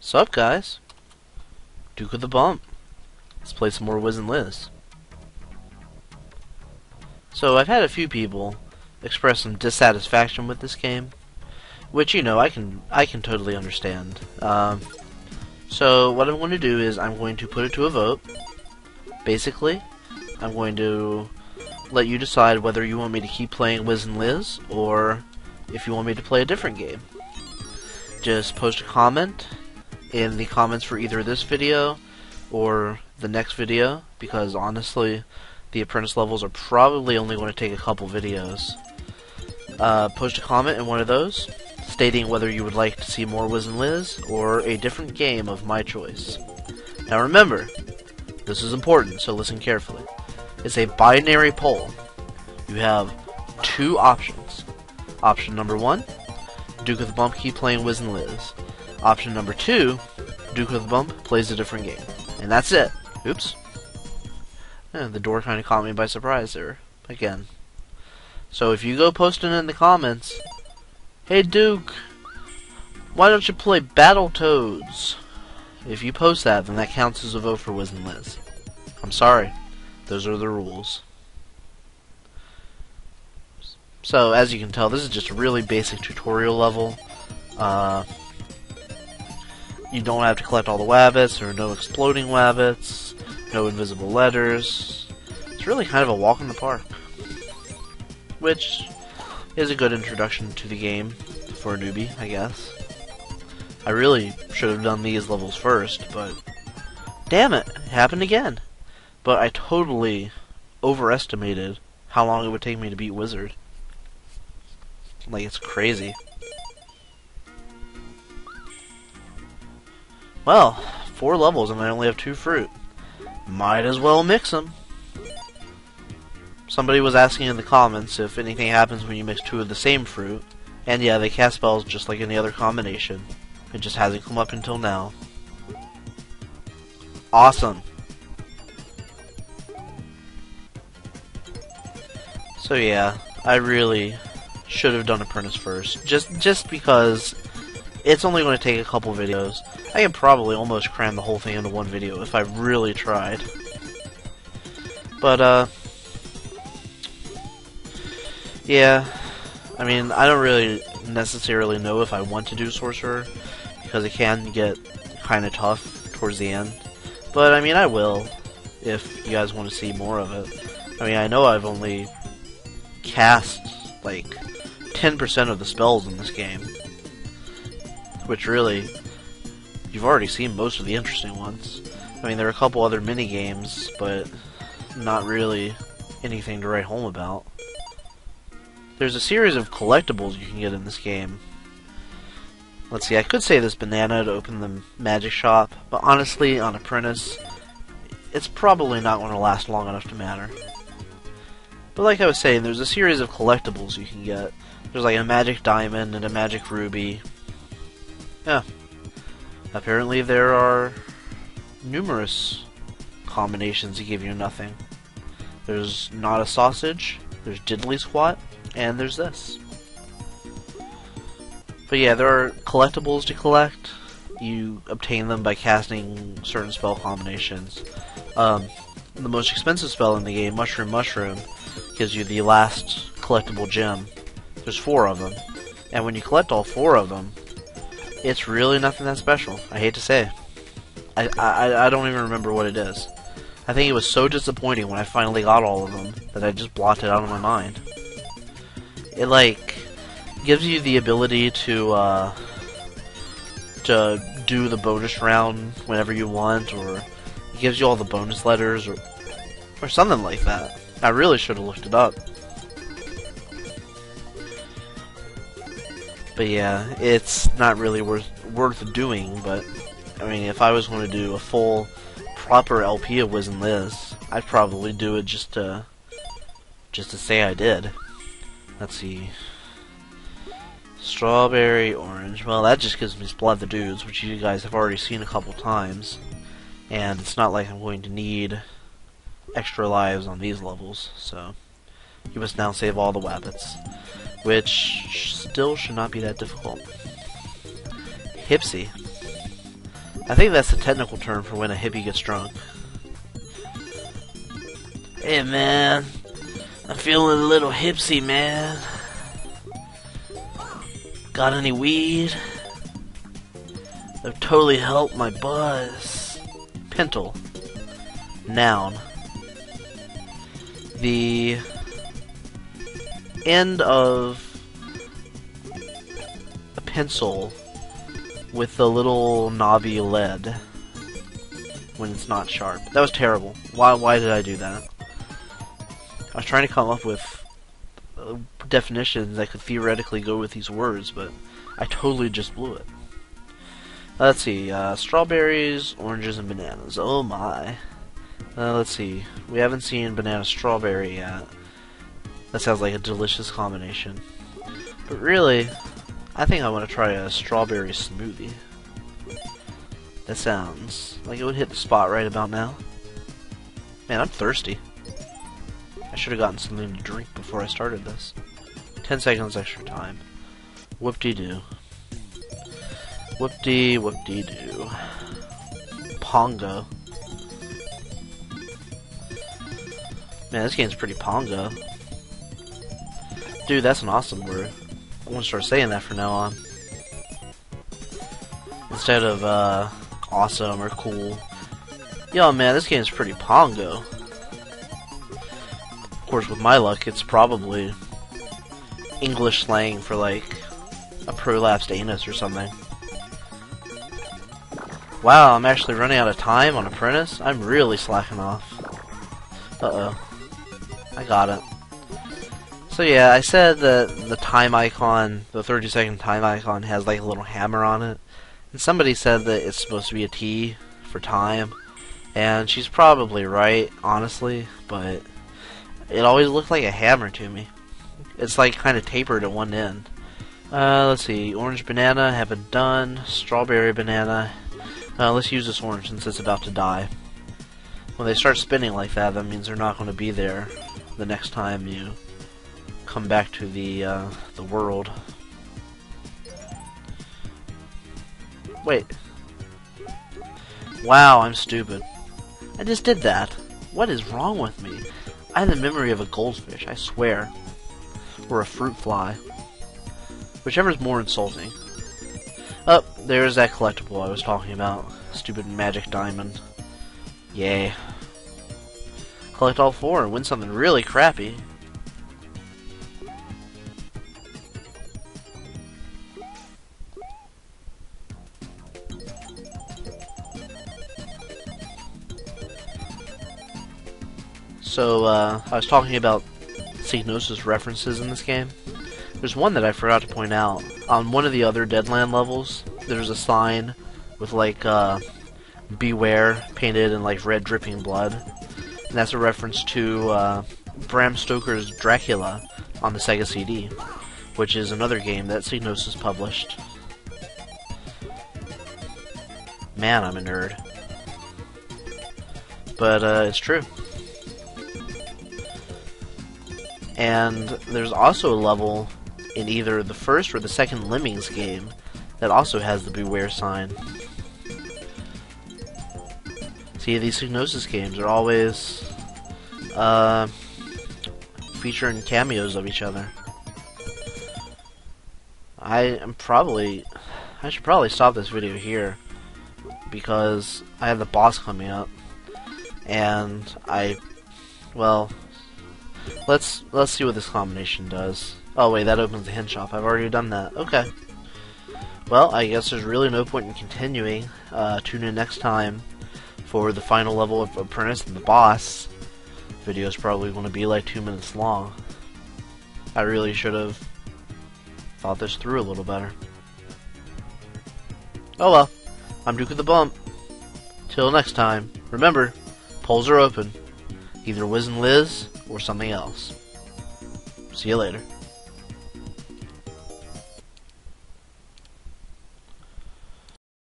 Sup, guys? Duke of the Bump. Let's play some more Wiz and Liz. So, I've had a few people express some dissatisfaction with this game, which, you know, I can I can totally understand. Um, so, what I'm going to do is I'm going to put it to a vote. Basically, I'm going to let you decide whether you want me to keep playing Wiz and Liz, or if you want me to play a different game. Just post a comment in the comments for either this video or the next video, because honestly, the apprentice levels are probably only going to take a couple videos. Uh, post a comment in one of those, stating whether you would like to see more Wiz and Liz, or a different game of my choice. Now remember, this is important, so listen carefully. It's a binary poll. You have two options. Option number one, Duke of the Bump keep playing Wiz and Liz. Option number two, Duke of the Bump plays a different game. And that's it. Oops. Yeah, the door kind of caught me by surprise there. Again. So if you go posting in the comments, Hey Duke, why don't you play Battletoads? If you post that, then that counts as a vote for Wiz and Liz. I'm sorry. Those are the rules. So, as you can tell, this is just a really basic tutorial level. Uh, you don't have to collect all the wabbits, there are no exploding wabbits, no invisible letters. It's really kind of a walk in the park. Which is a good introduction to the game for a newbie, I guess. I really should have done these levels first, but damn it, it happened again. But I totally overestimated how long it would take me to beat Wizard. Like, it's crazy. Well, four levels and I only have two fruit. Might as well mix them. Somebody was asking in the comments if anything happens when you mix two of the same fruit. And yeah, they cast spells just like any other combination. It just hasn't come up until now. Awesome. So yeah, I really should have done Apprentice first. Just just because it's only going to take a couple videos. I can probably almost cram the whole thing into one video if I really tried. But, uh... Yeah, I mean, I don't really necessarily know if I want to do Sorcerer, because it can get kind of tough towards the end. But, I mean, I will, if you guys want to see more of it. I mean, I know I've only cast, like, 10% of the spells in this game. Which really, you've already seen most of the interesting ones. I mean, there are a couple other mini games, but not really anything to write home about. There's a series of collectibles you can get in this game. Let's see, I could say this banana to open the magic shop, but honestly, on Apprentice, it's probably not going to last long enough to matter. But like I was saying, there's a series of collectibles you can get. There's like a magic diamond and a magic ruby. Yeah. Apparently there are numerous combinations that give you nothing. There's not a sausage, there's diddly squat, and there's this. But yeah, there are collectibles to collect. You obtain them by casting certain spell combinations. Um, the most expensive spell in the game, Mushroom Mushroom, gives you the last collectible gem. There's four of them. And when you collect all four of them, it's really nothing that special. I hate to say. I, I, I don't even remember what it is. I think it was so disappointing when I finally got all of them that I just blotted it out of my mind. It, like, gives you the ability to, uh, to do the bonus round whenever you want, or it gives you all the bonus letters, or, or something like that. I really should have looked it up. But yeah, it's not really worth worth doing. But I mean, if I was going to do a full, proper LP of Wiz and Liz, I'd probably do it just to just to say I did. Let's see. Strawberry, orange. Well, that just gives me Splat the Dudes, which you guys have already seen a couple times. And it's not like I'm going to need extra lives on these levels, so you must now save all the wabbits which still should not be that difficult. Hipsy. I think that's the technical term for when a hippie gets drunk. Hey man, I'm feeling a little hipsy, man. Got any weed? That totally helped my buzz. Pentel. Noun. The end of a pencil with the little knobby lead when it's not sharp. That was terrible. Why why did I do that? I was trying to come up with uh, definitions that could theoretically go with these words, but I totally just blew it. Let's see, uh, strawberries, oranges, and bananas. Oh my. Uh, let's see, we haven't seen banana strawberry yet. That sounds like a delicious combination. But really, I think I want to try a strawberry smoothie. That sounds like it would hit the spot right about now. Man, I'm thirsty. I should have gotten something to drink before I started this. 10 seconds extra time. Whoop-de-doo. Whoop-de, whoop-de-doo. Pongo. Man, this game's pretty pongo. Dude, that's an awesome word. I'm gonna start saying that from now on. Instead of, uh, awesome or cool. Yo, man, this game's pretty pongo. Of course, with my luck, it's probably English slang for, like, a prolapsed anus or something. Wow, I'm actually running out of time on Apprentice? I'm really slacking off. Uh-oh. I got it. So yeah, I said that the time icon, the 30 second time icon, has like a little hammer on it. And somebody said that it's supposed to be a T for time. And she's probably right, honestly, but it always looked like a hammer to me. It's like kind of tapered at one end. Uh, let's see, orange banana, haven't done. Strawberry banana. Uh, let's use this orange since it's about to die. When they start spinning like that, that means they're not going to be there the next time you come back to the uh, the world. Wait. Wow, I'm stupid. I just did that. What is wrong with me? I have the memory of a goldfish, I swear. Or a fruit fly. Whichever is more insulting. Oh, there's that collectible I was talking about. Stupid magic diamond. Yay. Collect all four and win something really crappy. So, uh, I was talking about Psygnosis references in this game. There's one that I forgot to point out. On one of the other Deadland levels, there's a sign with, like, uh, Beware painted in, like, red dripping blood. And that's a reference to, uh, Bram Stoker's Dracula on the Sega CD, which is another game that Psygnosis published. Man, I'm a nerd. But, uh, it's true. And there's also a level in either the first or the second Lemmings game that also has the Beware sign. See, these Psygnosis games are always uh, featuring cameos of each other. I am probably... I should probably stop this video here because I have the boss coming up and I well Let's let's see what this combination does. Oh wait, that opens the hint shop. I've already done that. Okay. Well, I guess there's really no point in continuing. Uh, tune in next time for the final level of Apprentice and the boss. Video is probably going to be like two minutes long. I really should have thought this through a little better. Oh well, I'm Duke of the Bump. Till next time, remember, polls are open. Either Wiz and Liz or something else. See you later.